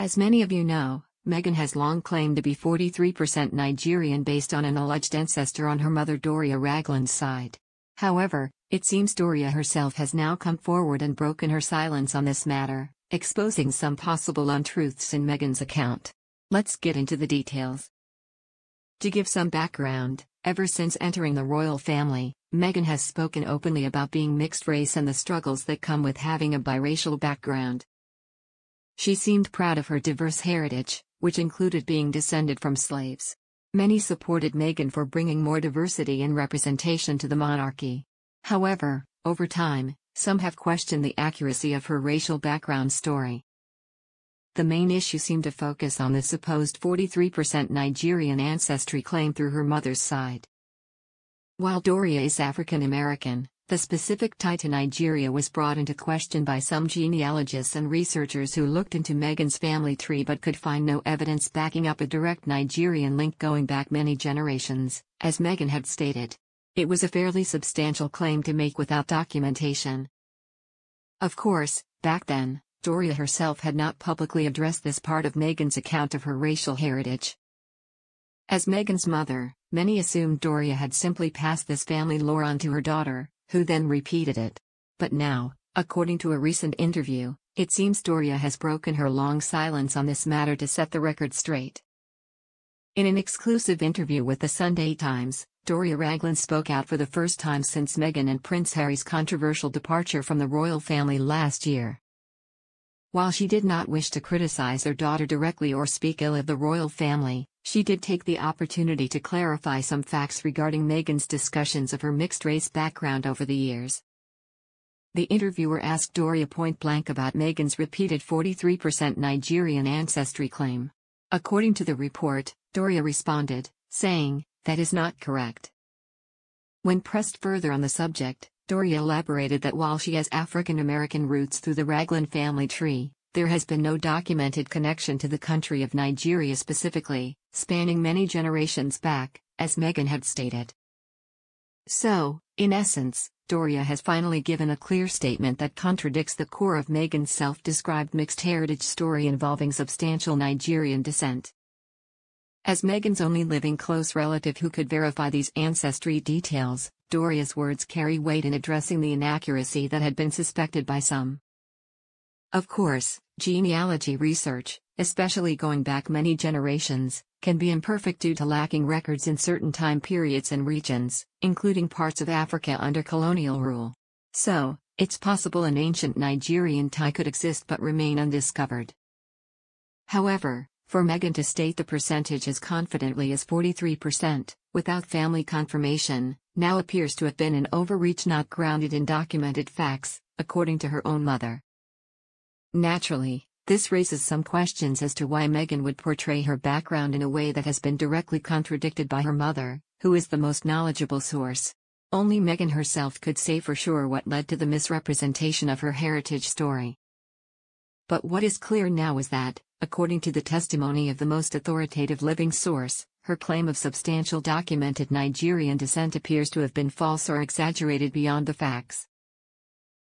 As many of you know, Meghan has long claimed to be 43% Nigerian based on an alleged ancestor on her mother Doria Ragland's side. However, it seems Doria herself has now come forward and broken her silence on this matter, exposing some possible untruths in Meghan's account. Let's get into the details. To give some background, ever since entering the royal family, Meghan has spoken openly about being mixed race and the struggles that come with having a biracial background. She seemed proud of her diverse heritage, which included being descended from slaves. Many supported Meghan for bringing more diversity and representation to the monarchy. However, over time, some have questioned the accuracy of her racial background story. The main issue seemed to focus on the supposed 43% Nigerian ancestry claim through her mother's side. While Doria is African American, the specific tie to Nigeria was brought into question by some genealogists and researchers who looked into Meghan's family tree but could find no evidence backing up a direct Nigerian link going back many generations, as Meghan had stated. It was a fairly substantial claim to make without documentation. Of course, back then, Doria herself had not publicly addressed this part of Meghan's account of her racial heritage. As Meghan's mother, many assumed Doria had simply passed this family lore on to her daughter, who then repeated it. But now, according to a recent interview, it seems Doria has broken her long silence on this matter to set the record straight. In an exclusive interview with the Sunday Times, Doria Ragland spoke out for the first time since Meghan and Prince Harry's controversial departure from the royal family last year. While she did not wish to criticize her daughter directly or speak ill of the royal family, she did take the opportunity to clarify some facts regarding Meghan's discussions of her mixed race background over the years. The interviewer asked Doria point blank about Meghan's repeated 43% Nigerian ancestry claim. According to the report, Doria responded, saying, That is not correct. When pressed further on the subject, Doria elaborated that while she has African American roots through the Ragland family tree, there has been no documented connection to the country of Nigeria specifically, spanning many generations back, as Meghan had stated. So, in essence, Doria has finally given a clear statement that contradicts the core of Meghan's self described mixed heritage story involving substantial Nigerian descent. As Meghan's only living close relative who could verify these ancestry details, Doria's words carry weight in addressing the inaccuracy that had been suspected by some. Of course, genealogy research, especially going back many generations, can be imperfect due to lacking records in certain time periods and regions, including parts of Africa under colonial rule. So, it's possible an ancient Nigerian tie could exist but remain undiscovered. However, for Meghan to state the percentage as confidently as 43%, without family confirmation, now appears to have been an overreach not grounded in documented facts, according to her own mother. Naturally, this raises some questions as to why Meghan would portray her background in a way that has been directly contradicted by her mother, who is the most knowledgeable source. Only Meghan herself could say for sure what led to the misrepresentation of her heritage story. But what is clear now is that, according to the testimony of the most authoritative living source, her claim of substantial documented Nigerian descent appears to have been false or exaggerated beyond the facts.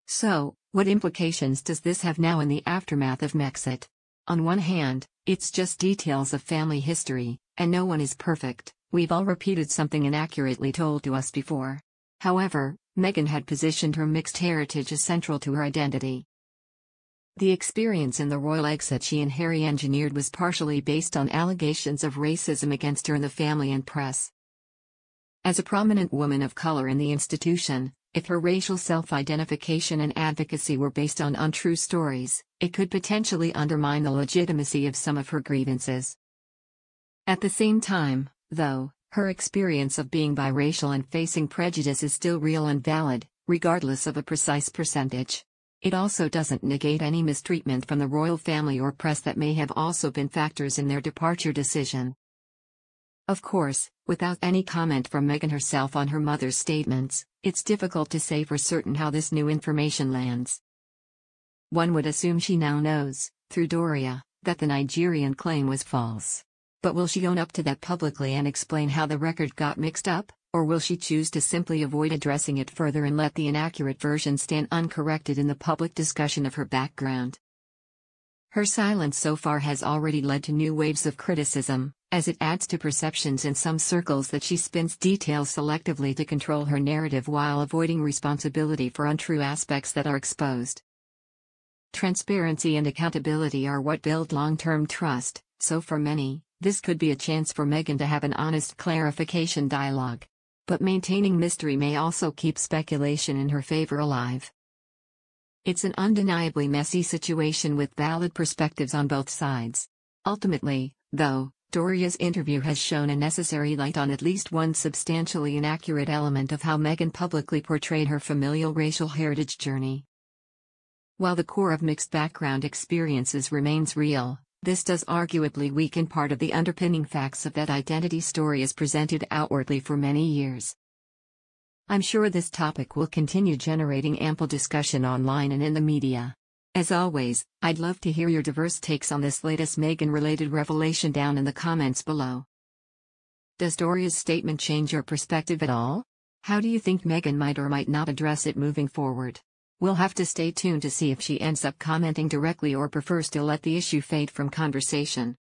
So, what implications does this have now in the aftermath of Megxit? On one hand, it's just details of family history, and no one is perfect, we've all repeated something inaccurately told to us before. However, Meghan had positioned her mixed heritage as central to her identity. The experience in the royal exit she and Harry engineered was partially based on allegations of racism against her in the family and press. As a prominent woman of color in the institution, if her racial self identification and advocacy were based on untrue stories, it could potentially undermine the legitimacy of some of her grievances. At the same time, though, her experience of being biracial and facing prejudice is still real and valid, regardless of a precise percentage. It also doesn't negate any mistreatment from the royal family or press that may have also been factors in their departure decision. Of course, without any comment from Meghan herself on her mother's statements, it's difficult to say for certain how this new information lands. One would assume she now knows, through Doria, that the Nigerian claim was false. But will she own up to that publicly and explain how the record got mixed up, or will she choose to simply avoid addressing it further and let the inaccurate version stand uncorrected in the public discussion of her background? Her silence so far has already led to new waves of criticism, as it adds to perceptions in some circles that she spins details selectively to control her narrative while avoiding responsibility for untrue aspects that are exposed. Transparency and accountability are what build long term trust, so for many, this could be a chance for Meghan to have an honest clarification dialogue. But maintaining mystery may also keep speculation in her favor alive. It's an undeniably messy situation with valid perspectives on both sides. Ultimately, though, Doria's interview has shown a necessary light on at least one substantially inaccurate element of how Meghan publicly portrayed her familial racial heritage journey. While the core of mixed background experiences remains real, this does arguably weaken part of the underpinning facts of that identity story as presented outwardly for many years. I'm sure this topic will continue generating ample discussion online and in the media. As always, I'd love to hear your diverse takes on this latest Meghan related revelation down in the comments below. Does Doria's statement change your perspective at all? How do you think Meghan might or might not address it moving forward? We'll have to stay tuned to see if she ends up commenting directly or prefers to let the issue fade from conversation.